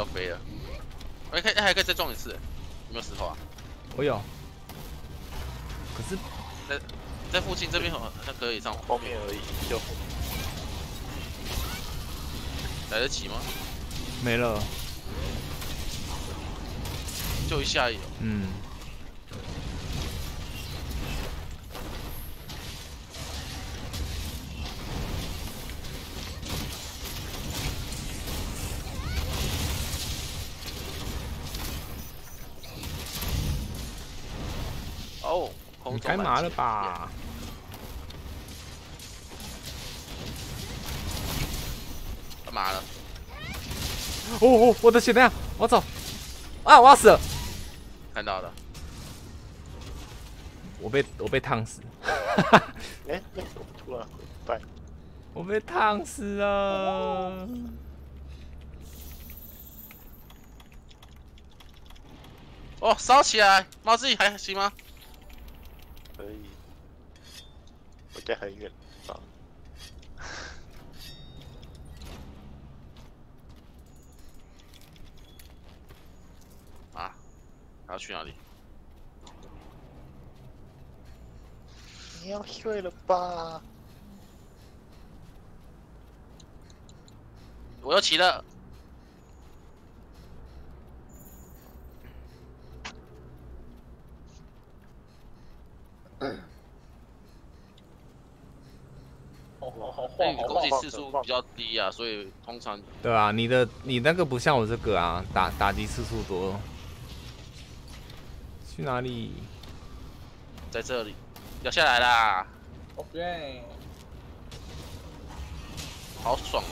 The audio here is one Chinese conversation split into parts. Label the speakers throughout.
Speaker 1: 要飞了。还可以还可以再撞一次，有没有石头啊？
Speaker 2: 我有。可是
Speaker 1: 在在附近这边好像可以上
Speaker 3: 后面而已，就
Speaker 1: 来得及吗？
Speaker 2: 没了。
Speaker 1: 就一下而已。
Speaker 2: 嗯。你开麻了吧？
Speaker 1: 干嘛了？
Speaker 2: 哦哦，我的血量，我走！啊，我要死了！
Speaker 1: 看到了，
Speaker 2: 我被我被烫死。
Speaker 3: 哎，那怎么突然回败？
Speaker 2: 我被烫死了。
Speaker 1: 哦，烧起来！猫自己还行吗？
Speaker 3: 可以。我家很远，啊。
Speaker 1: 啊，要去哪里？
Speaker 3: 你要睡了吧？
Speaker 1: 我要骑了。击次数比较低啊，所以通常
Speaker 2: 对啊，你的你那个不像我这个啊，打打击次数多。去哪里？
Speaker 1: 在这里，要下来啦
Speaker 4: ！OK，
Speaker 1: 好爽的。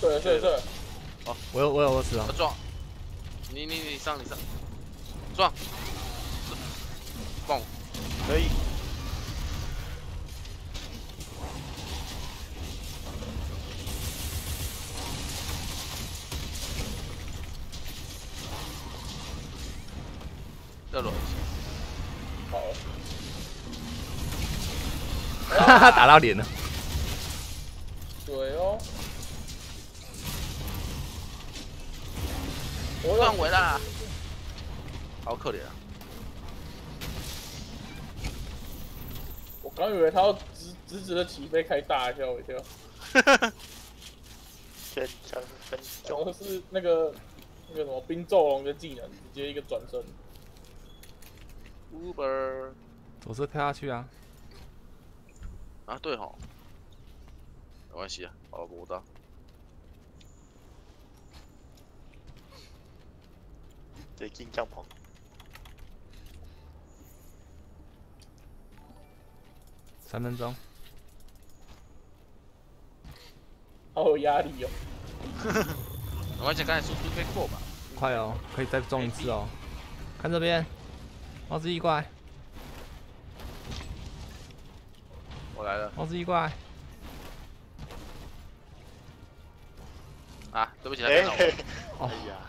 Speaker 4: 对对对，
Speaker 1: 哦，
Speaker 2: 我有我有我死了。
Speaker 1: 撞！你你你上你上，撞！蹦，
Speaker 3: 可以。
Speaker 1: 热络一
Speaker 4: 下。好。
Speaker 2: 哈哈，打到脸了。
Speaker 1: 我断尾啦！好可怜啊！
Speaker 4: 我刚以为他要直直直的起飞开大，吓我一跳。哈哈。
Speaker 3: 先枪分
Speaker 4: 钟是那个那个什么冰咒龙的技能，直接一个转身。
Speaker 1: Uber，
Speaker 2: 左侧跳下去啊！
Speaker 1: 啊，对吼，没关系啊，好摸到。
Speaker 3: 得进帐篷，
Speaker 2: 三分钟，
Speaker 4: 好有压力哦。
Speaker 1: 我而且刚才速度被过吧？
Speaker 2: 快哦，可以再中一次哦。看这边，猫子一怪，
Speaker 1: 我来了。
Speaker 2: 猫子一怪，
Speaker 1: 啊，对不起，来到
Speaker 3: 我。哎呀。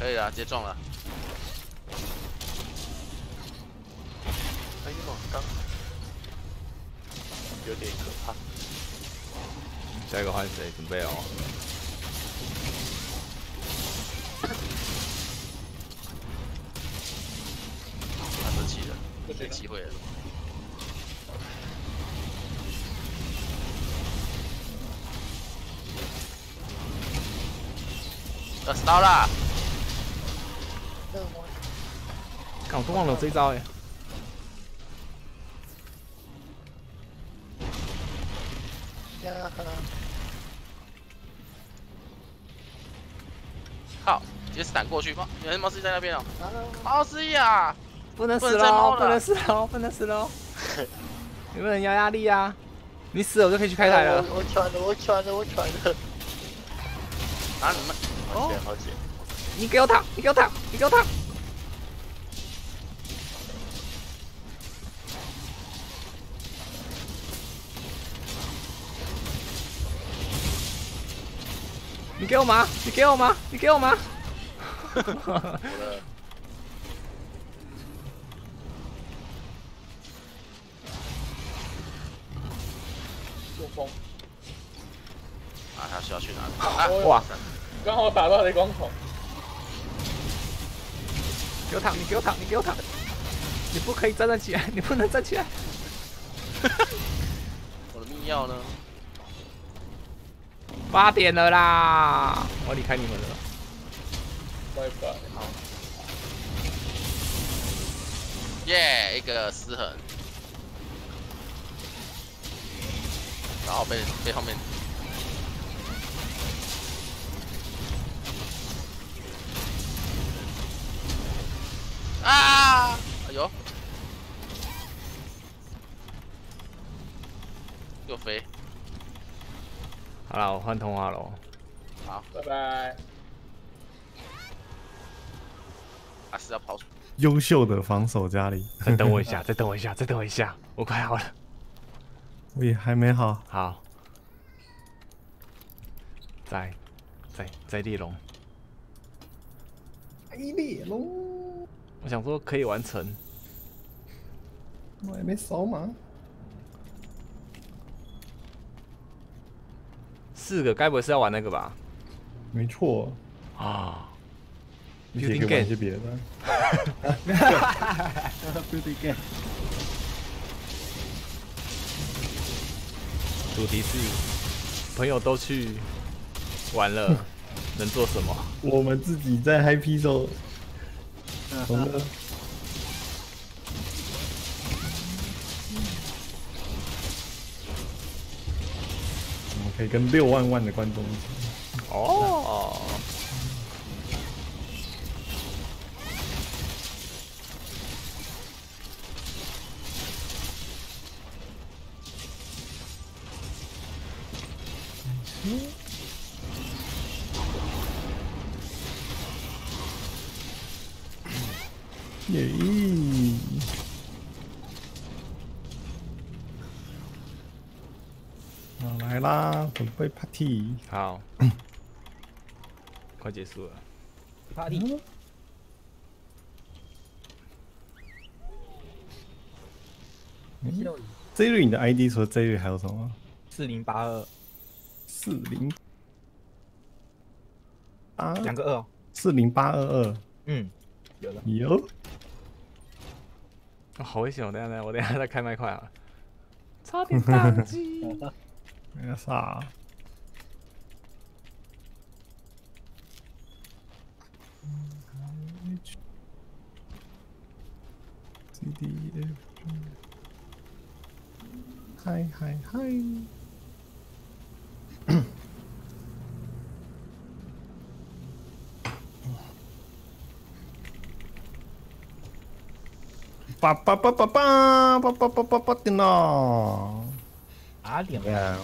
Speaker 1: 可以了，直接撞了。
Speaker 3: 哎呦，刚有点可怕。
Speaker 2: 下一个换谁？准备哦。
Speaker 1: 他生气了，没机会了。要死到了！
Speaker 2: 我都忘了这一招哎！
Speaker 1: 靠！直接闪过去吗？原来猫斯在那边哦！猫斯呀！
Speaker 2: 不能死了！不能死了！不能死了！有没有人压压力啊？你死了我就可以去开台了。
Speaker 3: 我喘了！我喘了！我喘了！
Speaker 1: 啊你们！
Speaker 3: 好险！好险！
Speaker 2: 你给我躺！你给我躺！你给我躺！给我吗？你给我吗？你给我吗？
Speaker 4: 哈哈哈！我疯！
Speaker 1: 啊，他是要去哪里？啊、
Speaker 2: 哇！
Speaker 4: 刚好打到雷光头！
Speaker 2: 给我躺！你给我躺！你给我躺！你不可以站得起来，你不能站起来！
Speaker 1: 我的密钥呢？
Speaker 2: 八点了啦，我离开你们了。
Speaker 4: 拜拜。
Speaker 1: 耶，一个失衡，然后被被后面啊！哎呦，又飞，
Speaker 2: 好了，我换通话喽。
Speaker 4: 拜拜。
Speaker 1: 还是要跑出。
Speaker 5: 优秀的防守家里，
Speaker 2: 再等我一下，再等我一下，再等我一下，我快好了。
Speaker 5: 我也还没好。
Speaker 2: 好，在在在猎龙，
Speaker 5: 哎猎龙，
Speaker 2: 我想说可以完成。
Speaker 5: 我也没扫码。
Speaker 2: 四个，该不会是要玩那个吧？
Speaker 5: 没错，
Speaker 2: 啊
Speaker 5: 你姐可以
Speaker 2: Building
Speaker 5: 玩一
Speaker 2: game
Speaker 5: 些别的。Building game，
Speaker 2: 主题是朋友都去玩了，能做什么？
Speaker 5: 我们自己在 Happy 时候，从可以跟六万万的观众一起。
Speaker 2: 哦，
Speaker 5: 耶！好，来啦，准备 party。
Speaker 2: 好，快结束了。
Speaker 6: Party
Speaker 5: 这瑞你的 ID 除了这瑞还有什么？
Speaker 6: 四零八二
Speaker 5: 四零八
Speaker 6: 两个二哦，
Speaker 5: 四零八二二
Speaker 6: 嗯，有了。
Speaker 5: 有。
Speaker 2: 哦好危险！我等下等下，我等一下再开麦快啊！差点宕机。
Speaker 5: 那个啥，C D F G，嗨嗨嗨！叭叭叭叭叭叭叭叭叭叭的呢！
Speaker 6: 啊，两
Speaker 5: 对啊，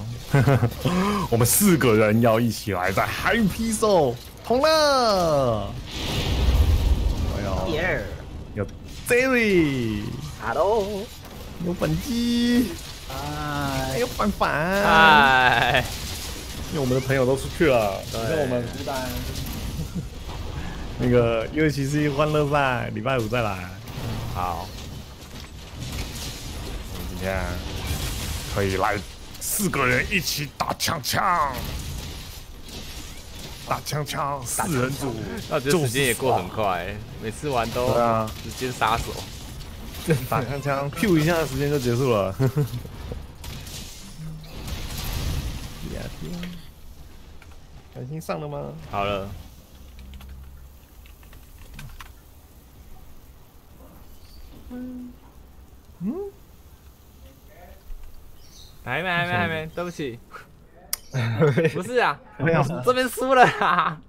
Speaker 5: 我们四个人要一起来在 Happy Soul 同乐。哎呦，
Speaker 6: 耶
Speaker 5: 有
Speaker 6: Jerry，，Hello，
Speaker 5: 有本机，还
Speaker 6: 哎，
Speaker 5: 有凡凡，
Speaker 2: 哎，
Speaker 5: 因为我们的朋友都出去了，只剩我们孤单。那个因为其实欢乐赛礼拜五再来，
Speaker 2: 好，
Speaker 5: 我们今天可以来四个人一起打枪枪，打枪枪四人组，
Speaker 2: 那我觉得时间也过很快，每次玩都
Speaker 5: 对啊
Speaker 2: 时间杀手。
Speaker 5: 打枪枪，Q 一下时间就结束了。呀天，小心上了吗？
Speaker 2: 好了嗯，还没，还没，还没，对不起，不是啊，
Speaker 5: 没有
Speaker 2: 这边输了啊。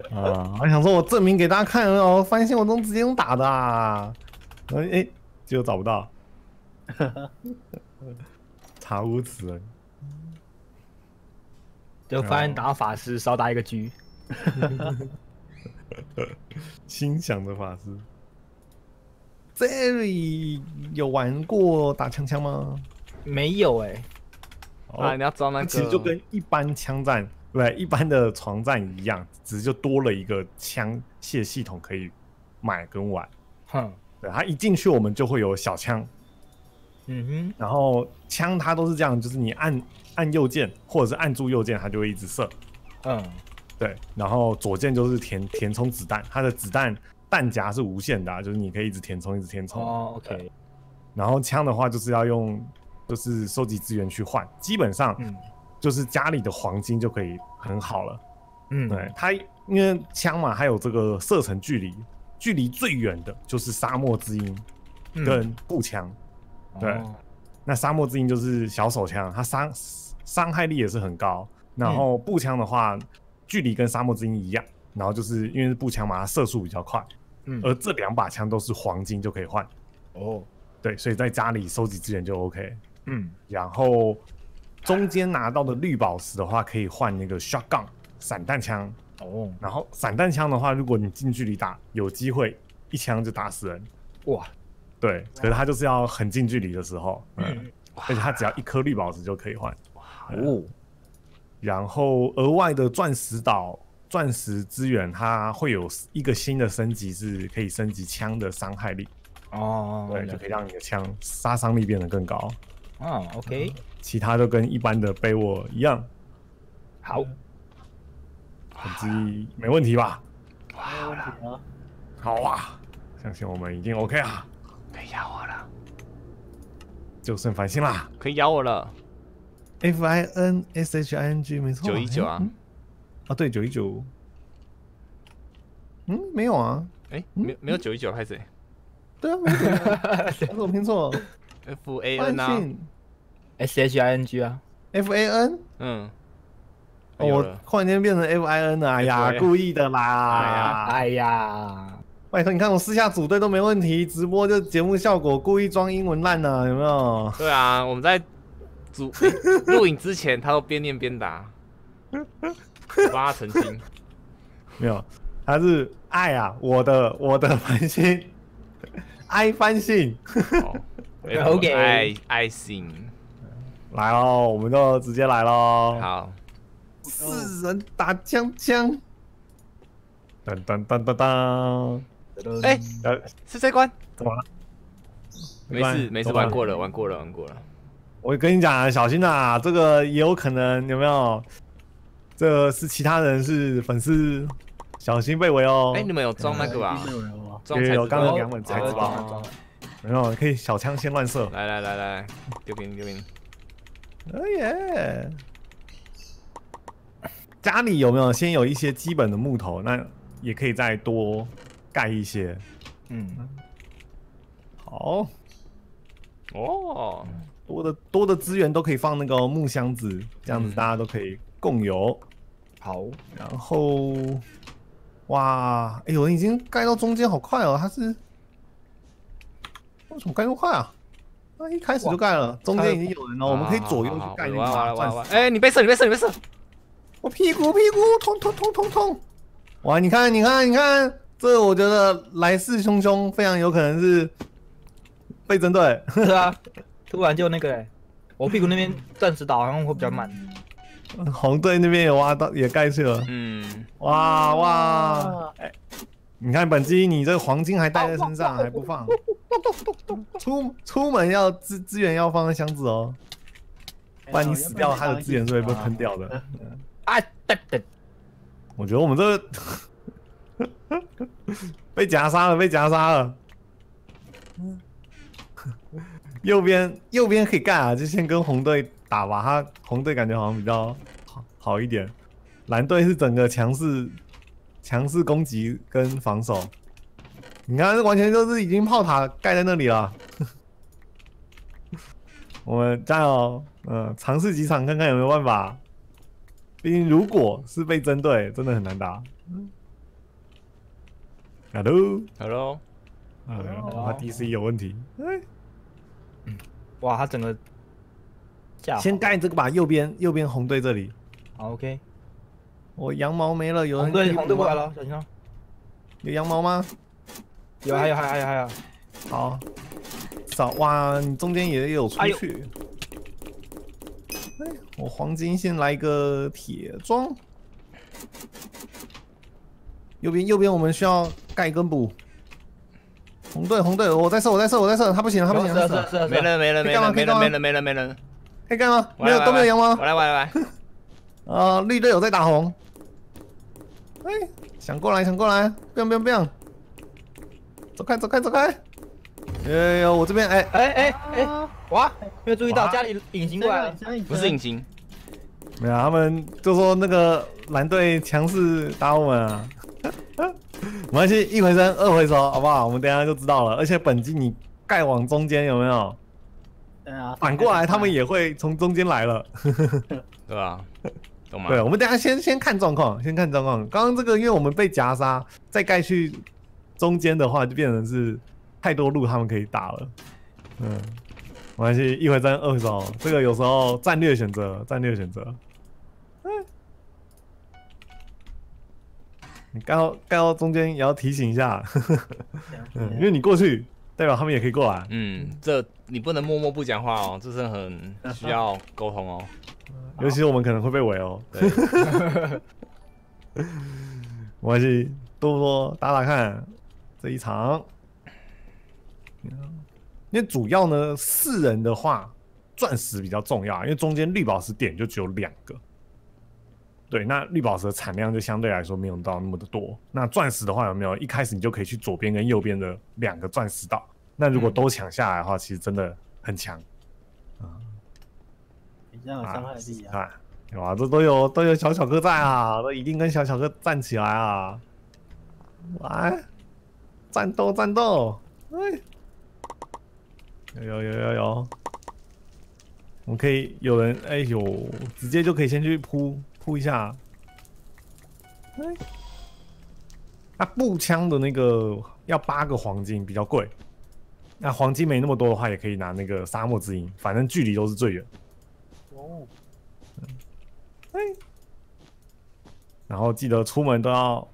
Speaker 5: 啊，我想说，我证明给大家看哦，发现我都直接用打的啊，哎、哎，结果找不到，查无此人。
Speaker 6: 就发现打法师少打一个狙
Speaker 5: 心想的法师，Jerry 有玩过打枪枪吗？
Speaker 6: 没有哎，
Speaker 2: 啊，你要装那个，
Speaker 5: 其实就跟一般枪战，对，一般的床战一样，只是就多了一个枪械系统可以买跟玩。
Speaker 6: 哼，
Speaker 5: 对，它一进去我们就会有小枪，
Speaker 6: 嗯哼。
Speaker 5: 然后枪它都是这样，就是你按按右键或者是按住右键，它就会一直射。
Speaker 6: 嗯，
Speaker 5: 对，然后左键就是填填充子弹，它的子弹弹夹是无限的啊、就是你可以一直填充，一直填充。
Speaker 6: 哦，OK，
Speaker 5: 然后枪的话就是要用，就是收集资源去换，基本上
Speaker 6: 嗯
Speaker 5: 就是家里的黄金就可以很好了。
Speaker 6: 嗯，
Speaker 5: 对，它因为枪嘛，还有这个射程距离，距离最远的就是沙漠之鹰
Speaker 6: 嗯
Speaker 5: 跟步枪。对
Speaker 6: 哦
Speaker 5: 那沙漠之鹰就是小手枪，它伤伤害力也是很高。然后步枪的话，距离跟沙漠之鹰一样，然后就是因为是步枪嘛，它射速比较快。
Speaker 6: 嗯
Speaker 5: 而这两把枪都是黄金就可以换，
Speaker 6: 哦，
Speaker 5: 对，所以在家里收集资源就 OK。
Speaker 6: 嗯，
Speaker 5: 然后中间拿到的绿宝石的话，可以换那个 shotgun 散弹枪。
Speaker 6: 哦，
Speaker 5: 然后散弹枪的话，如果你近距离打，有机会一枪就打死人。
Speaker 6: 哇，
Speaker 5: 对，可是它就是要很近距离的时候，嗯，
Speaker 6: 嗯，
Speaker 5: 而且它只要一颗绿宝石就可以换。
Speaker 6: 哇哦，
Speaker 5: 然后额外的钻石岛钻石资源，它会有一个新的升级，是可以升级枪的伤害力，
Speaker 6: 哦，
Speaker 5: 对，就可以让你的枪杀伤力变得更高。
Speaker 6: 哦，OK，
Speaker 5: 其他都跟一般的背沃一样，
Speaker 6: 好，
Speaker 5: 本机没问题吧？
Speaker 3: 没有问题啊。
Speaker 5: 好啊，相信我们已经 OK 啊，
Speaker 2: 可以咬我了，
Speaker 5: 就剩繁星啦。
Speaker 2: 可以咬我了。
Speaker 5: F I N S H I N G 没错，
Speaker 2: 九一
Speaker 5: 九啊。啊对，九一九，嗯，没有啊，
Speaker 2: 哎，没有没有九一九开始
Speaker 5: 对啊，我拼 错了
Speaker 2: ，F A
Speaker 5: 繁
Speaker 2: N 啊
Speaker 6: ，S H I N G 啊
Speaker 5: ，F A N，
Speaker 2: 嗯，
Speaker 5: 哦，我忽然间变成 F I N 了，哎呀，故意的啦，
Speaker 6: 哎呀，
Speaker 5: 拜托，你看我私下组队都没问题，直播就节目效果，故意装英文烂呢，有没有？
Speaker 2: 对啊，我们在组 录影之前，他都边念边打，我帮他澄清。
Speaker 5: 没有，他是爱啊，我的我的繁星，爱翻信，
Speaker 2: 哦
Speaker 6: OK
Speaker 2: 爱爱心，
Speaker 5: 来喽，我们就直接来喽。
Speaker 2: 好，
Speaker 5: 四人打枪枪，当当当当当，
Speaker 2: 哎，
Speaker 5: 呃，
Speaker 2: 是这关，
Speaker 5: 怎么了？
Speaker 2: 没事没事，玩过了玩过了玩过了。
Speaker 5: 我跟你讲啊，小心啊，这个也有可能有没有？这是其他人是粉丝，小心被围哦。
Speaker 2: 哎，你们有装那个吧？装
Speaker 5: 有有
Speaker 2: 材质包
Speaker 5: 刚刚两本材质包
Speaker 2: 哦
Speaker 5: 没有，可以小枪先乱射。
Speaker 2: 来来来来，丢给你丢给你。
Speaker 5: 哎耶！家里有没有先有一些基本的木头？那也可以再多盖一些。
Speaker 6: 嗯，
Speaker 5: 好
Speaker 2: 哦，
Speaker 5: 多的多的资源都可以放那个木箱子，这样子
Speaker 2: 嗯
Speaker 5: 大家都可以共有。
Speaker 6: 好，
Speaker 5: 然后，哇，哎、有人已经盖到中间，好快哦！它是为什么盖那么快啊？那一开始就盖了，中间已经有人了，我们可以左右去盖那个
Speaker 2: 完完了完
Speaker 5: 钻石
Speaker 2: 了完了！哎，你被射你被射你被射！
Speaker 5: 我屁股屁股痛痛痛痛痛！哇，你看你看你看，这我觉得来势汹汹，非常有可能是被针对。
Speaker 6: 是啊，突然就那个，我屁股那边钻石岛好像会比较慢，
Speaker 5: 红队那边也挖到，也盖去了。
Speaker 2: 嗯，
Speaker 5: 哇哇！哎、你看本机，你这个黄金还带在身上，还不放。出出门要资资源要放在箱子哦，不然你死掉，他的资源是会被喷掉的。
Speaker 6: 啊，等等，
Speaker 5: 我觉得我们这个 被夹杀了，被夹杀了。右边右边可以干啊，就先跟红队打吧，他红队感觉好像比较好好一点，蓝队是整个强势强势攻击跟防守。你看，这完全就是已经炮塔盖在那里了。我们加油，嗯、尝试几场看看有没有办法。毕竟如果是被针对，真的很难打。
Speaker 2: Hello，，Hello，
Speaker 5: 呃，他 DC 有问题。哎
Speaker 6: 哇，他整个架
Speaker 5: 先盖这个吧，右边右边红队这里。
Speaker 6: 好，OK，
Speaker 5: 我羊毛没了，有人
Speaker 6: 红队
Speaker 5: 可以补吗
Speaker 6: 红队过来，了，小心哦，
Speaker 5: 有羊毛吗？
Speaker 6: 有还有还有还有还有，
Speaker 5: 好，早哇，你中间也有出去。哎，我黄金先来个铁桩。右边右边我们需要盖跟补。红队红队，我在射我在射我在射，他不行了他不行
Speaker 2: 没人没人没
Speaker 5: 可以干嘛可以干嘛
Speaker 2: 人没人没人没人没人，
Speaker 5: 可以干吗？没有都没有羊吗
Speaker 2: 我？来我来我来，
Speaker 5: 啊，绿队友在打红。哎，想过来想过来，不用不用不用，走开走开走开。有有有，我这边哎，
Speaker 6: 哎哎哎，哇，没有注意到家里隐形过来了，
Speaker 2: 不是隐形，
Speaker 5: 没有，他们就说那个蓝队强势打我们啊。没关系，一回生二回熟，好不好？我们等一下就知道了。而且本机你盖往中间有没有？
Speaker 7: 对啊，
Speaker 5: 反过来他们也会从中间来了。
Speaker 2: 对吧？懂吗？
Speaker 5: 对，我们等一下先先看状况，先看状况。刚刚这个，因为我们被夹杀，再盖去中间的话，就变成是太多路他们可以打了。嗯，没关系，一回生二回熟，这个有时候战略选择，战略选择。嗯，你盖到盖到中间也要提醒一下，嗯，因为你过去，代表他们也可以过来。
Speaker 2: 嗯，这你不能默默不讲话哦，这是很 需要沟通哦。
Speaker 5: 尤其是我们可能会被围哦。
Speaker 2: 对，
Speaker 5: 没关系，多不多打打看这一场。因为主要呢，四人的话，钻石比较重要，因为中间绿宝石点就只有两个。对，那绿宝石的产量就相对来说没有到那么的多。那钻石的话，有没有一开始你就可以去左边跟右边的两个钻石岛？那如果都抢下来的话，其实真的很强。
Speaker 7: 比较有伤害力啊。
Speaker 5: 啊，有啊，这都有都有小小哥在啊，都一定跟小小哥站起来啊！来，战斗战斗！哎，有有有有有，我们可以有人哎呦，直接就可以先去铺铺一下。哎，那步枪的那个要八个黄金，比较贵。那黄金没那么多的话，也可以拿那个沙漠之鹰，反正距离都是最远。
Speaker 7: 哦，哎
Speaker 5: 然后记得出门都要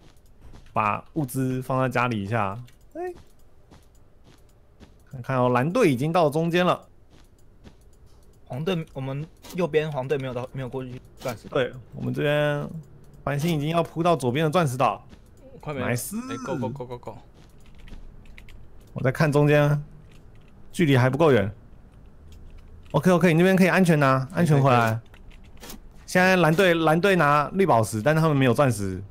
Speaker 5: 把物资放在家里一下。哎，看看哦，蓝队已经到中间了。
Speaker 6: 黄队我们右边黄队没有到没有过去钻石，
Speaker 5: 对我们这边繁星已经要扑到左边的钻石岛，
Speaker 2: 快没了，
Speaker 5: 莱斯
Speaker 2: 哎，go go go go go，
Speaker 5: 我在看中间，距离还不够远。OK OK，你那边可以安全拿，安全回来。现在蓝队蓝队拿绿宝石，但是他们没有钻石。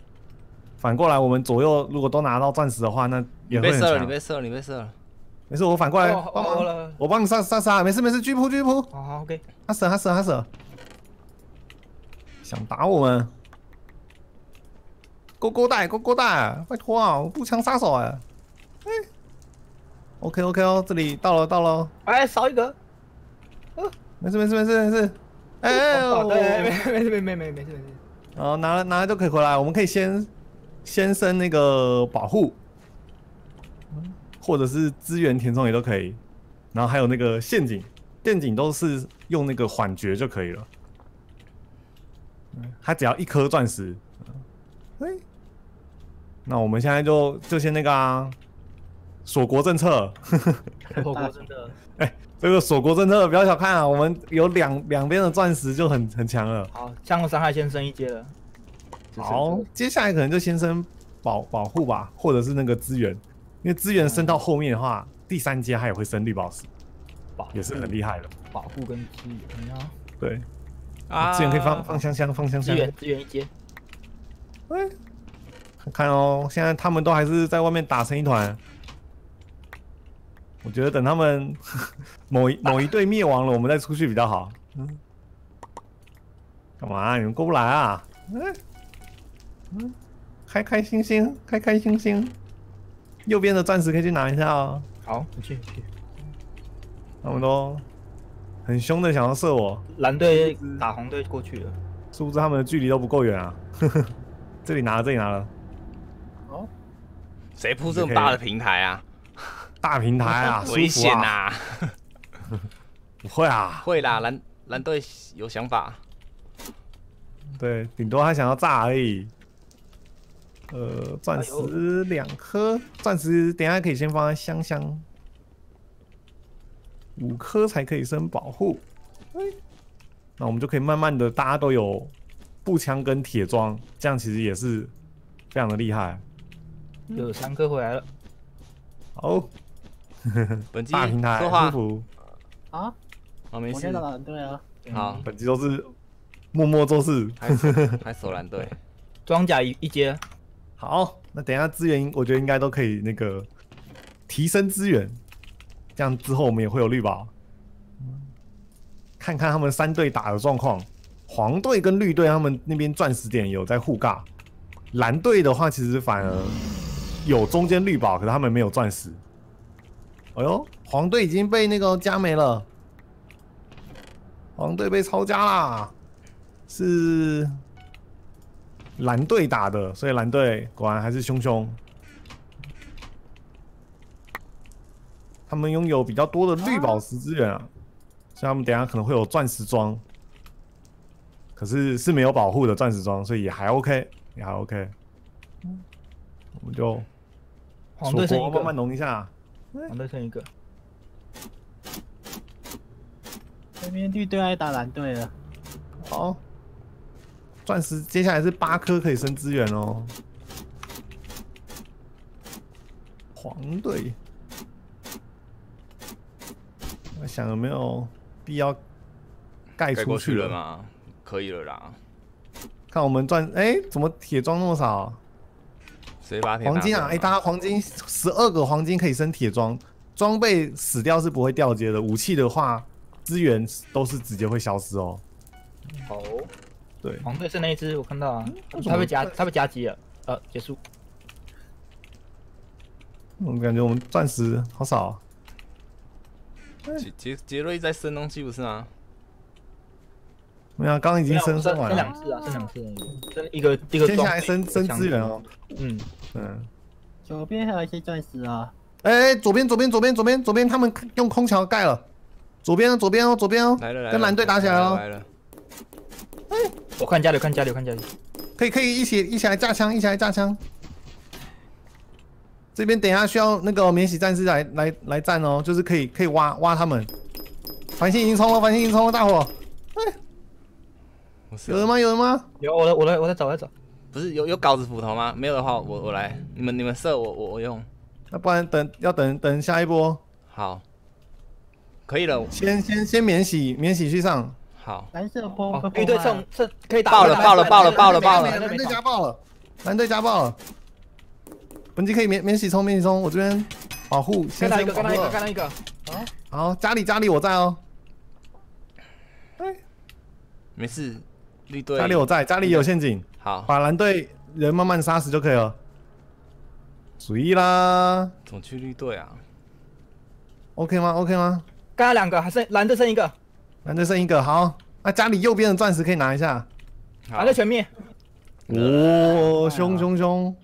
Speaker 5: 反过来，我们左右如果都拿到钻石的话，那
Speaker 2: 也被射了，你被射了，你被射了。
Speaker 5: 没事，我反过来
Speaker 6: 哦
Speaker 5: 帮忙，
Speaker 6: 哦了，
Speaker 5: 我帮你杀杀杀，没事没事，狙扑狙扑，
Speaker 6: 好好 OK，
Speaker 5: 他死了他死了他死了，想打我们，勾勾带勾勾带，拜托啊，我步枪杀手哎，哎，OK OK 哦，这里到了到了，
Speaker 6: 哎少一个，
Speaker 5: 没事没事没事没事，哎哎，
Speaker 6: 哦对，
Speaker 5: 我
Speaker 6: 没没没没没没没事没事，
Speaker 5: 然后拿了拿了就可以回来，我们可以先先升那个保护，或者是资源填充也都可以，然后还有那个陷阱，陷阱都是用那个缓觉就可以了。嗯它只要一颗钻石。哎，那我们现在就就先那个啊，锁国政策。
Speaker 6: 火锅真的
Speaker 5: 这个锁国政策不要小看啊，我们有两两边的钻石就很很强了。
Speaker 6: 好，相互伤害先升一阶了，
Speaker 5: 好，接下来可能就先升保保护吧，或者是那个资源，因为资源升到后面的话，第三阶它也会升绿宝石，
Speaker 6: 保
Speaker 5: 也是很厉害的。
Speaker 6: 保护跟资源啊，
Speaker 5: 对，
Speaker 2: 啊
Speaker 5: 资源可以放放香香，放香香。
Speaker 6: 资源资源一阶，
Speaker 5: 哎，看哦，现在他们都还是在外面打成一团。我觉得等他们 某一某一队灭亡了，我们再出去比较好。嗯，干嘛、你们过不来啊？嗯嗯，开开心心，开开心心。右边的钻石可以去拿一下哦。
Speaker 6: 好，你去去，
Speaker 5: 他们都很凶的想要射我，
Speaker 6: 蓝队打红队过去了，
Speaker 5: 殊不知他们的距离都不够远啊。这里拿了，这里拿了，哦
Speaker 2: 谁铺这么大的平台啊？
Speaker 5: 大平台啊，
Speaker 2: 危！险呐！
Speaker 5: 不会啊，
Speaker 2: 会啦，蓝蓝队有想法。
Speaker 5: 对，顶多他想要炸而已。呃，钻石两颗，钻石等下可以先放在香香，五颗才可以升保护。哎。那我们就可以慢慢的，大家都有步枪跟铁装，这样其实也是非常的厉害。
Speaker 6: 有三颗回来了，
Speaker 5: 好，
Speaker 2: 本机
Speaker 5: 大平台
Speaker 2: 说话。
Speaker 5: 舒服，
Speaker 7: 啊，
Speaker 2: 哦，没事。
Speaker 7: 我先，打蓝队啊，
Speaker 2: 好，
Speaker 5: 本集都是默默做事。
Speaker 2: 还守还守蓝队，
Speaker 6: 装甲一一阶，
Speaker 5: 好，那等一下资源，我觉得应该都可以那个提升资源，这样之后我们也会有绿宝。看看他们三队打的状况，黄队跟绿队他们那边钻石点有在互尬，蓝队的话其实反而有中间绿宝，可是他们没有钻石。哎呦，黄队已经被那个加没了，黄队被抄家啦，是蓝队打的，所以蓝队果然还是凶凶。他们拥有比较多的绿宝石资源啊，所以他们等下可能会有钻石装，可是是没有保护的钻石装，所以也还 OK，也还 OK。我们就
Speaker 6: 黄队剩一个
Speaker 5: 慢，慢弄一下。
Speaker 6: 黄队剩一个，
Speaker 7: 这边绿队爱打蓝队了，
Speaker 5: 好，钻石接下来是八颗可以升资源哦。黄队，我想有没有必要盖
Speaker 2: 盖过去
Speaker 5: 出去
Speaker 2: 了吗？可以了啦，
Speaker 5: 看我们钻，哎、怎么铁装那么少？
Speaker 2: 谁把铁
Speaker 5: 黄金啊，哎、大家黄金十二个黄金可以升铁装，装备死掉是不会掉阶的，武器的话资源都是直接会消失哦。
Speaker 6: 哦，
Speaker 5: 对，
Speaker 6: 黄队剩那一只我看到啊，他被夹他被夹击了，呃，结束，
Speaker 5: 我感觉我们钻石好少、啊。
Speaker 2: 杰杰杰瑞在升东西不是吗？
Speaker 5: 没有啊，刚刚已经升升
Speaker 6: 剩
Speaker 5: 完了，
Speaker 6: 两次啊，升两次而已，剩一个一个
Speaker 5: 接下来升升资源哦。，
Speaker 6: 嗯，
Speaker 5: 嗯，
Speaker 7: 左边还有一些钻石啊，
Speaker 5: 哎、左边左边左边左边左边，他们用空桥盖了，左边哦左边哦左边哦，
Speaker 2: 来了来了，
Speaker 5: 跟蓝队打起来了。哦，
Speaker 2: 来了，
Speaker 6: 我看家里，看家里，看家里，
Speaker 5: 可以可以一起一起来炸枪，一起来炸枪。这边等一下需要那个免洗战士来来来战哦，就是可以可以挖挖他们。繁星已经冲了，繁星已经冲了，大伙，
Speaker 2: 不是
Speaker 5: 有人吗？有人吗？
Speaker 6: 有我来我来我来找我在找，
Speaker 2: 不是有有稿子斧头吗？没有的话，我我来，你们你们射我我我用，
Speaker 5: 那不然等要等等下一波，
Speaker 2: 好，可以了，
Speaker 5: 先先先免洗免洗去上。
Speaker 2: 好，
Speaker 7: 蓝色波
Speaker 6: 绿队
Speaker 7: 破坏
Speaker 6: 剩剩可以打
Speaker 2: 爆了爆了爆了爆了爆了。
Speaker 5: 蓝队加爆了，蓝队加爆了。本机可以免免洗冲免洗冲，我这边保护先
Speaker 6: 看到一个，看到一个，
Speaker 5: 生保护了
Speaker 6: 一个，
Speaker 5: 好，家里家里我在哦，
Speaker 2: 没事，绿队。
Speaker 5: 家里我在，家里有陷阱，
Speaker 2: 好，
Speaker 5: 把蓝队人慢慢杀死就可以了。注意啦。
Speaker 2: 总去绿队啊
Speaker 5: ，，OK 吗？OK 吗？
Speaker 6: 刚刚两个，还剩蓝队剩一个，
Speaker 5: 蓝队剩一个，好，那家里右边的钻石可以拿一下。
Speaker 2: 好
Speaker 6: 蓝队全灭，
Speaker 5: 哦，凶凶凶！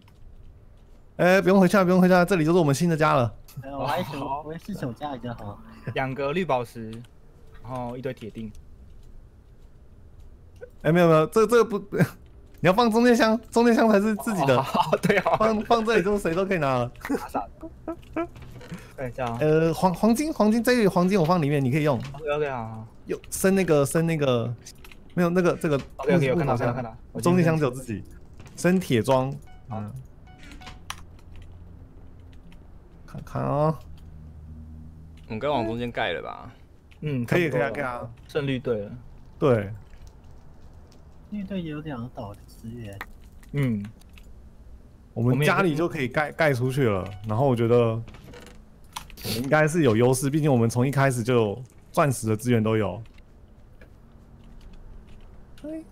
Speaker 5: 哎，不用回去了，不用回去了，这里就是我们新的家了。
Speaker 7: 呃我还守，我是守家比较好。
Speaker 6: 两个绿宝石，然后一堆铁锭，
Speaker 5: 哎，没有没有，这这个不，你要放中间箱，中间箱才是自己的，
Speaker 6: 哦，对哦，
Speaker 5: 放放这里就是谁都可以拿了。
Speaker 6: 傻傻的，对，这样
Speaker 5: 呃，黄黄金黄金这个黄金我放里面，你可以用。
Speaker 6: ，OK OK 啊
Speaker 5: 有升那个升那个，没有那个这个
Speaker 6: ，OK OK，我看到看到看到，我
Speaker 5: 中间箱只有自己升铁装，嗯，看看啊，
Speaker 2: 我们该往中间盖了吧？
Speaker 6: 嗯，
Speaker 5: 可以可以啊可以啊，
Speaker 6: 剩绿队了，
Speaker 5: 对，
Speaker 7: 绿队有两岛的资源，
Speaker 6: 嗯，
Speaker 5: 我们家里就可以盖盖出去了。然后我觉得我们应该是有优势，毕竟我们从一开始就有钻石的资源都有。嘿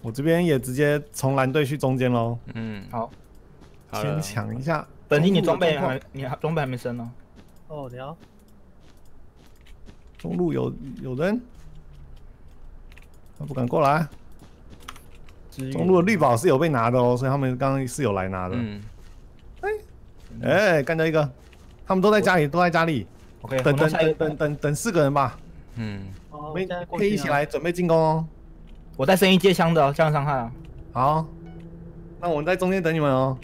Speaker 5: 我这边也直接从蓝队去中间喽，
Speaker 2: 嗯，
Speaker 6: 好，
Speaker 2: 好
Speaker 5: 先，抢一下。
Speaker 6: 本地你装备还你还装备还没升哦，
Speaker 7: 哦，聊。
Speaker 5: 中路有有人，他不敢过来。中路的绿宝是有被拿的哦，所以他们刚刚是有来拿的。
Speaker 2: 嗯，
Speaker 5: 哎、干掉一个，他们都在家里，都在家里
Speaker 6: ，，OK，
Speaker 5: 等等等等等等四个人吧，
Speaker 2: 嗯，
Speaker 5: 可以一起来准备进攻哦。
Speaker 6: 我再升一阶枪的哦，这样伤害啊，
Speaker 5: 好，那我们在中间等你们哦。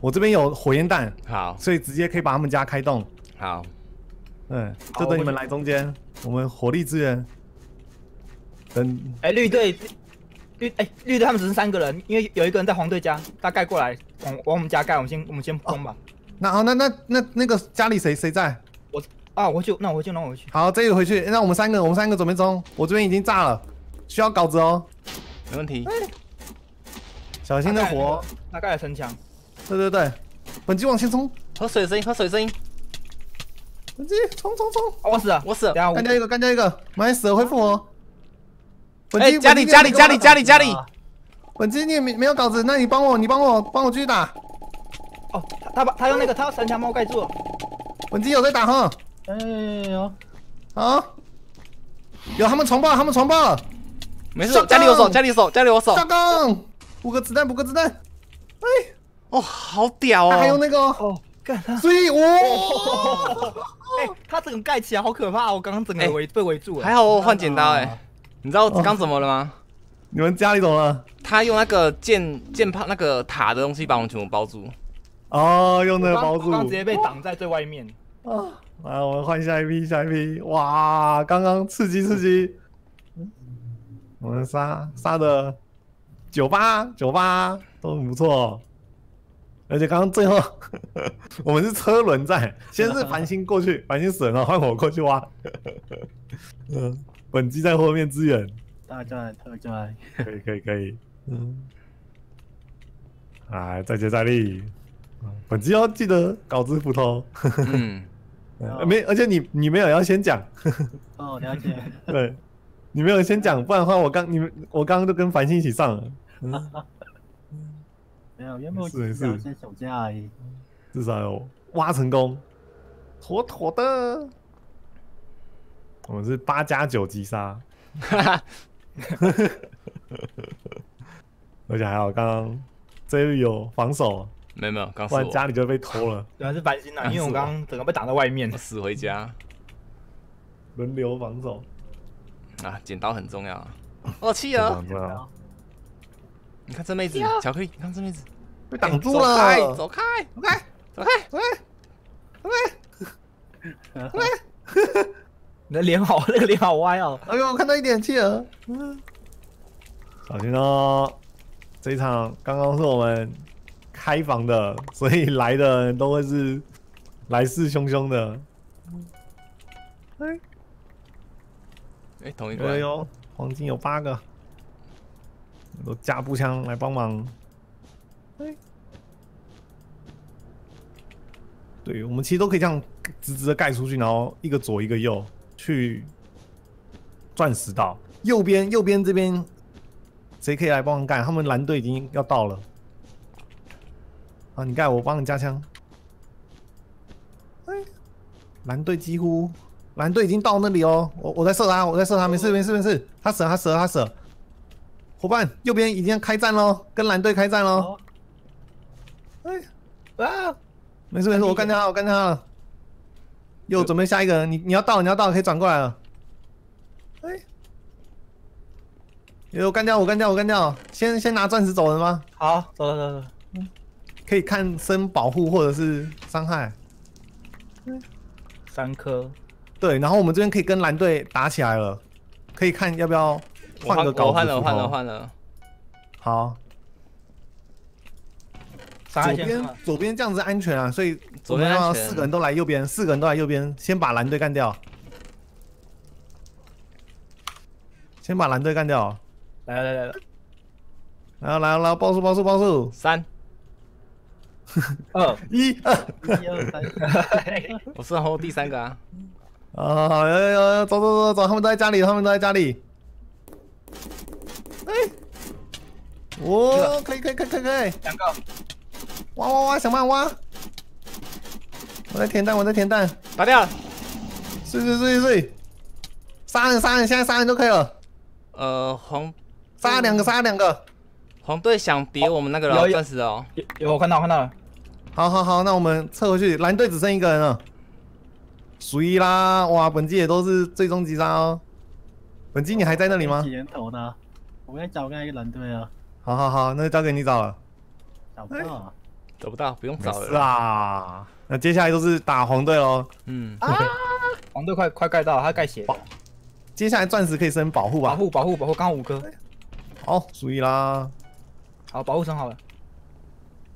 Speaker 5: 我这边有火焰弹，
Speaker 2: 好，
Speaker 5: 所以直接可以把他们家开动。
Speaker 2: 好，
Speaker 5: 嗯，就等你们来中间，我们火力支援。等。
Speaker 6: 哎，绿队绿哎绿队他们只剩三个人，因为有一个人在黄队家，他盖过来往往我们家盖，我们先我们先攻吧。
Speaker 5: 那好，那那那那个家里谁谁在？
Speaker 6: 我啊，我就，那我回去，那我回去。
Speaker 5: 好，这个回去，那我们三个，我们三个准备中，我这边已经炸了，需要稿子哦，
Speaker 2: 没问题。
Speaker 5: 小心的火。
Speaker 6: 他盖了城墙，
Speaker 5: 对对对，本机往前冲，
Speaker 2: 喝水的声音，喝水的声音，
Speaker 5: 本机冲冲冲，
Speaker 6: 啊我死了，
Speaker 2: 我死
Speaker 5: 干掉一个，干掉一个，马上死了恢复哦。本
Speaker 2: 哎，
Speaker 5: 机
Speaker 2: 家里家里家里家里家里，
Speaker 5: 本机你也没没有稿子，那你帮我，你帮我帮我继续打。
Speaker 6: 哦，他他把他用那个他用三枪猫盖住了。
Speaker 5: 本机有在打哈，
Speaker 7: 哎呦，
Speaker 5: 啊，有他们重爆，他们重爆了，
Speaker 2: 没事，家里有手，家里有手，家里有手。
Speaker 5: 下杠，补个子弹，补个子弹，哎，
Speaker 2: 哦，好屌
Speaker 5: 还有
Speaker 2: 哦！
Speaker 5: 那个哦，
Speaker 6: 哦，干他，
Speaker 5: 所以哇，
Speaker 6: 哎，他整个盖起来好可怕，我刚刚整个
Speaker 2: 哎
Speaker 6: 围被围住了。
Speaker 2: 还好我换剪刀哎，你知道刚怎么了吗？
Speaker 5: 你们家里怎么了？
Speaker 2: 他用那个箭箭炮那个塔的东西把我们全部包住。
Speaker 5: 哦，用那个包住
Speaker 6: 我刚直接被挡在最外面。
Speaker 5: 啊！来，我们换下一批，下一批。哇，刚刚刺激刺激，我们杀杀的九八九八都很不错，而且刚刚最后 我们是车轮战，先是繁星过去，繁星死了，然后换我过去挖。嗯，本机在后面支援，
Speaker 7: 大战特战，
Speaker 5: 可以可以可以，嗯，哎，再接再厉。嗯。本机要记得稿子斧头，
Speaker 2: 嗯，
Speaker 5: 呃没，而且你你没有要先讲，
Speaker 7: 哦，了解。
Speaker 5: 对，你没有先讲，不然的话我刚你们我刚刚就跟繁星一起上了，嗯，
Speaker 7: 没有，原本我
Speaker 5: 是是
Speaker 7: 只是先手架而已。
Speaker 5: 至少有挖成功，妥妥的。我们是八加九击杀，
Speaker 2: 哈哈，
Speaker 5: 而且还好刚刚这里有防守，
Speaker 2: 没有没有，刚我，
Speaker 5: 然家里就被偷了，
Speaker 6: 原来是繁星啊，因为我刚刚整个被挡在外面
Speaker 2: 我。死回家
Speaker 5: 轮流防守。
Speaker 2: 啊！剪刀很重要啊。哦，企鹅，
Speaker 5: 很重要
Speaker 2: 你看这妹子，巧克力，你看这妹子，
Speaker 5: 被挡住了
Speaker 2: 走开，
Speaker 5: 了，
Speaker 2: 走开，
Speaker 5: 走开，
Speaker 2: 走开。
Speaker 6: 你的 脸好，那个脸好歪哦。
Speaker 5: 哎呦，我看到一点气儿，嗯，小心哦！这一场刚刚是我们开房的，所以来的人都会是来势汹汹的。哎，
Speaker 2: 哎，同一关，
Speaker 5: 有有有，黄金有八个，都加步枪来帮忙。哎，对，我们其实都可以这样直直的盖出去，然后一个左一个右去钻石岛。右边右边这边谁可以来帮忙盖？他们蓝队已经要到了。啊，你盖，我帮你加枪。哎，蓝队几乎，蓝队已经到那里哦。我我在射他，我在射他，没事没事没事。他死了他死了他死了。伙伴，右边已经开战喽，跟蓝队开战喽。哎，
Speaker 6: 啊，
Speaker 5: 没事没事，我干掉他，我干掉他了。又准备下一个人，你你要到，你要到，可以转过来了。哎，有干掉我干掉我干掉，先先拿钻石走人吗？
Speaker 6: 好，走了走了。
Speaker 5: 可以看身保护或者是伤害。
Speaker 6: 三颗，
Speaker 5: 对，然后我们这边可以跟蓝队打起来了，可以看要不要换个稿子
Speaker 2: 我换了，换了，换了。
Speaker 5: 好，左边左边这样子安全啊，所以
Speaker 2: 左
Speaker 5: 我们要
Speaker 2: 边安全。
Speaker 5: 四个人都来右边，四个人都来右边，先把蓝队干掉，先把蓝队干掉，
Speaker 6: 来来来来，
Speaker 5: 来啊来啊来啊，报数报数报数，
Speaker 2: 三，
Speaker 6: 二，
Speaker 5: 一二。
Speaker 7: 一二三，
Speaker 2: 我是后第三个啊。
Speaker 5: 啊，有有有有，走走走走，他们都在家里，他们都在家里。哎，哦，可以可以可以可以可以，
Speaker 6: 两个，
Speaker 5: 挖挖挖，想办法挖。我在填蛋，我在填蛋，
Speaker 2: 打掉。了。
Speaker 5: 睡睡睡睡，杀人杀人，现在杀人就可以了，
Speaker 2: 呃，红。
Speaker 5: 杀两个杀两个。
Speaker 2: 红队想叠我们那个钻石哦。
Speaker 6: 有有我看到我看到了，
Speaker 5: 好好好，那我们撤回去，蓝队只剩一个人了。属一啦，哇，本季也都是最终击杀哦。本季你还在那里吗
Speaker 7: 几？人头的？我在找那一个蓝队啊，
Speaker 5: 好好好，那就交给你找了。
Speaker 7: 找不到啊。
Speaker 2: 找不到，不用找了是。
Speaker 5: 啊，那接下来都是打黄队喽。
Speaker 2: 嗯，
Speaker 6: 黄队快快盖到了，他盖血，
Speaker 5: 接下来钻石可以升保护吧？
Speaker 6: 保护保护保护，刚好五颗，
Speaker 5: 好，注意啦！
Speaker 6: 好，保护层好了。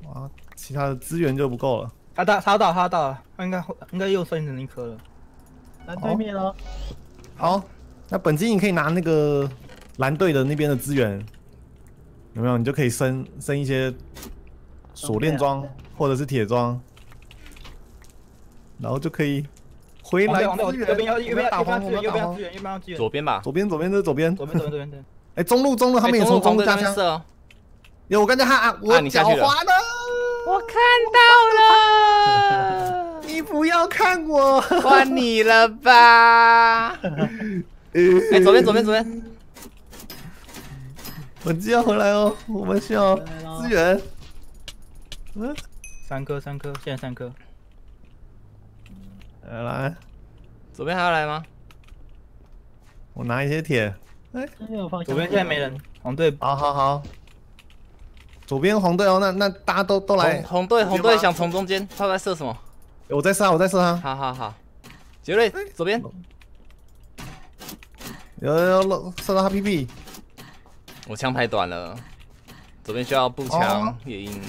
Speaker 5: 哇，其他的资源就不够了。
Speaker 6: 他到，他到，他到了，他应该应该又生成一颗了。
Speaker 7: 蓝对面哦，
Speaker 5: 好，那本机你可以拿那个蓝队的那边的资源，有没有？你就可以升升一些锁链装或者是铁装，然后就可以回来
Speaker 6: 黄队，黄队，
Speaker 5: 支援。
Speaker 6: 右边要右边
Speaker 5: 打黄，
Speaker 6: 要右边要支援，
Speaker 5: 我们打黄
Speaker 6: 右边。
Speaker 2: 左边吧。
Speaker 5: 左边，左边，这是左边。
Speaker 6: 左边，左边，左边，对。
Speaker 5: 哎，中路，中路，他们也从中路加枪。
Speaker 2: 射哦。
Speaker 5: 有，我刚才喊，我
Speaker 2: 你下去了我看到了，
Speaker 5: 你不要看我。
Speaker 2: 换你了吧？哎，左边，左边，左边。
Speaker 5: 我机要回来哦，我们需要资源。嗯，
Speaker 6: 三颗，三颗，现在三颗。
Speaker 5: 来来，
Speaker 2: 左边还要来吗？
Speaker 5: 我拿一些铁。哎。
Speaker 6: 左边现在没人，黄队。
Speaker 5: 好好好。左边红队哦，那那大家都都来。
Speaker 2: 红队，红队想从中间，他在射什么？
Speaker 5: 我在射他，我在射他。
Speaker 2: 好好好，杰瑞左边。
Speaker 5: 有有有，射到他屁屁。
Speaker 2: 我枪太短了，左边需要步枪野鹰。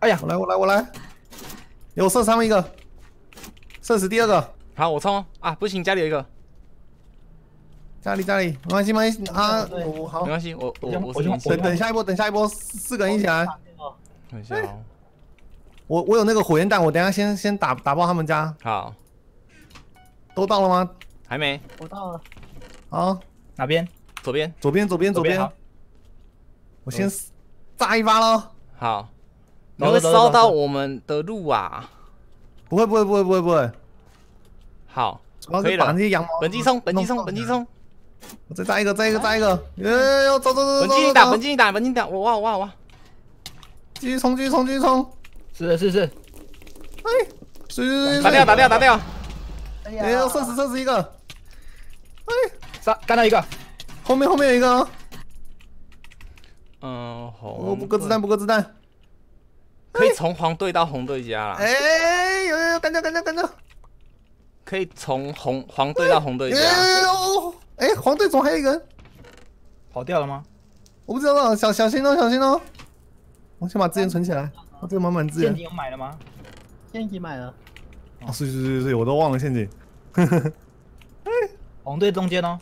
Speaker 6: 哎呀，
Speaker 5: 我来我来我来，有射伤一个，射死第二个。
Speaker 2: 好，我冲啊！不行，家里有一个。
Speaker 5: 家里家里，没关系没关系啊，我好，
Speaker 2: 没关系，我我我
Speaker 5: 等等下一波，等下一波，四个人一起来。
Speaker 2: 等一下哦，
Speaker 5: 我我有那个火焰弹，我等下先先打打爆他们家。
Speaker 2: 好，
Speaker 5: 都到了吗？
Speaker 2: 还没。
Speaker 7: 我到了。
Speaker 5: 好，
Speaker 6: 哪边？
Speaker 2: 左边。
Speaker 5: 左边左边左边。我先炸一发喽。
Speaker 2: 好。你会烧到我们的路啊？
Speaker 5: 不会不会不会不会不会。
Speaker 2: 好，
Speaker 5: 可以把。那些羊毛。
Speaker 2: 本机冲，本机冲，本机冲。
Speaker 5: 我再炸一个，再一个，再一个！哎呦，走走走走！
Speaker 2: 本机你打，本机你打，本机你打！我哇哇哇！
Speaker 5: 继续冲，继续冲，继续冲！
Speaker 6: 是是是！
Speaker 5: 哎，是
Speaker 2: 打掉，打掉，打掉！
Speaker 7: 哎
Speaker 5: 呀，射死射死一个！哎，
Speaker 6: 杀干掉一个，
Speaker 5: 后面后面有一个。
Speaker 2: 嗯，好。
Speaker 5: 我补个子弹，补个子弹。
Speaker 2: 可以从黄队到红队家了。
Speaker 5: 哎，有有有，干掉干掉干掉！
Speaker 2: 可以从红黄队到红队家。
Speaker 5: 哎，黄队怎么还有一个人
Speaker 6: 跑掉了吗？
Speaker 5: 我不知道，小小心哦，小心哦！我先把资源存起来，我这个满满资源。
Speaker 6: 陷阱有买了吗？
Speaker 7: 陷阱买了。
Speaker 5: 哦，是是是是，我都忘了陷阱。
Speaker 6: 哎，黄队中间哦。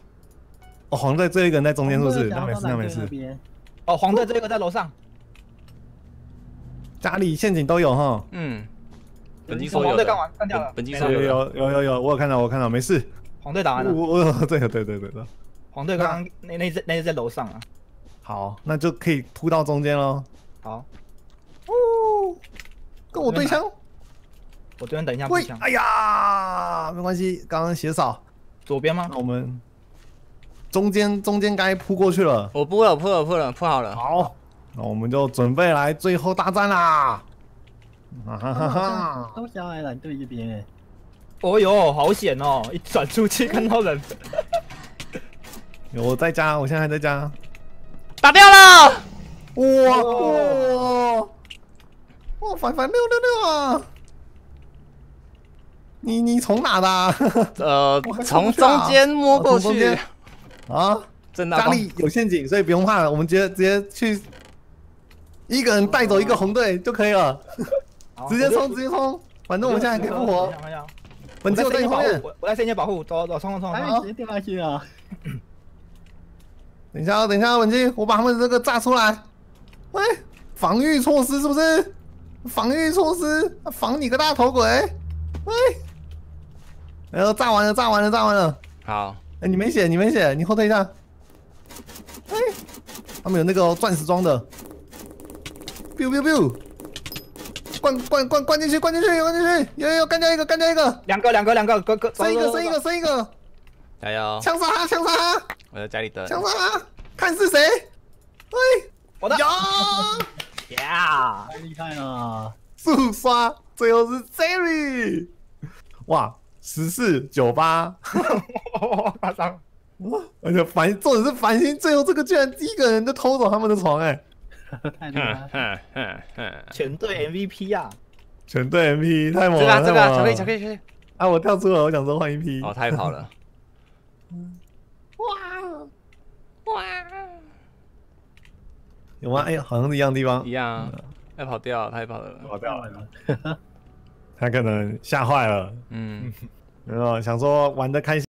Speaker 5: 哦，黄队最后一个人在中间，是不是？那没事，那没事。
Speaker 6: 哦，黄队这个在楼上。
Speaker 5: 家里陷阱都有哈。
Speaker 2: 嗯。本机
Speaker 6: 说有。黄队干完干掉了。
Speaker 2: 本有
Speaker 5: 有有有有，我有看到，我看到，没事。
Speaker 6: 黄队打完了，
Speaker 5: 我我对对对对对，
Speaker 6: 黄队刚刚那那只那只在楼上啊，
Speaker 5: 好，那就可以扑到中间喽。
Speaker 6: 好，
Speaker 5: 哦，跟我对枪，
Speaker 6: 我这边等一下步枪。
Speaker 5: 哎呀，没关系，刚刚血少，
Speaker 6: 左边吗？
Speaker 5: 我们中间中间该扑过去了，
Speaker 2: 我扑了扑了扑了扑好了。
Speaker 5: 好，那我们就准备来最后大战啦！
Speaker 7: 哈哈哈，都下来蓝队这边哎。
Speaker 6: 哦哟，好险哦！一转出去看到人。
Speaker 5: 有我在家，我现在还在家。
Speaker 2: 打掉了！
Speaker 5: 哇哇哇！反反六六六啊！你你从哪的？
Speaker 2: 呃，从中间摸过去。
Speaker 5: 啊！家里有陷阱，所以不用怕了。我们直接直接去，一个人带走一个红队就可以了。直接冲，直接冲！反正我们现在还可以复活。
Speaker 6: 本机我在保护，我来先接保护，走走冲冲冲！
Speaker 7: 哎，直接掉下去啊！
Speaker 5: 等一下，等一下，文姬，我把他们这个炸出来。喂，防御措施是不是？防御措施，防你个大头鬼！喂，哎呦，炸完了，炸完了，炸完了。
Speaker 2: 好，
Speaker 5: 哎，你没血，你没血，你后退一下。哎，他们有那个钻石装的。biu biu biu。灌灌灌灌进去，灌进去，灌进去！有有干掉一个，干掉一个，
Speaker 6: 两个两个两个，哥哥，
Speaker 5: 剩一个，剩一个，剩一个，
Speaker 2: 加油！
Speaker 5: 枪杀他，枪杀他！
Speaker 2: 我在家里等。
Speaker 5: 枪杀他，看是谁？喂，
Speaker 6: 我的
Speaker 5: 呀
Speaker 6: 呀，
Speaker 7: 太厉害了！
Speaker 5: 速刷，最后是 Jerry。哇，十四九八，
Speaker 6: 夸张！
Speaker 5: 而且繁，重点是繁星，最后这个居然第一个人就偷走他们的床，哎。
Speaker 7: 太厉害！
Speaker 6: 全队 MVP 呀！
Speaker 5: 全队 MVP 太猛了！
Speaker 2: 这个这个巧克力巧克力巧克力！
Speaker 5: 啊，我跳出了，我想说换一批。
Speaker 2: 哦，太跑了！
Speaker 5: 哇哇！有吗？哎、好像是一样的地方
Speaker 2: 一，样啊，要跑掉，他也跑了。
Speaker 5: 跑掉了，
Speaker 7: 了，
Speaker 5: 他可能吓坏了，
Speaker 2: 嗯，
Speaker 5: 然后想说玩的开心。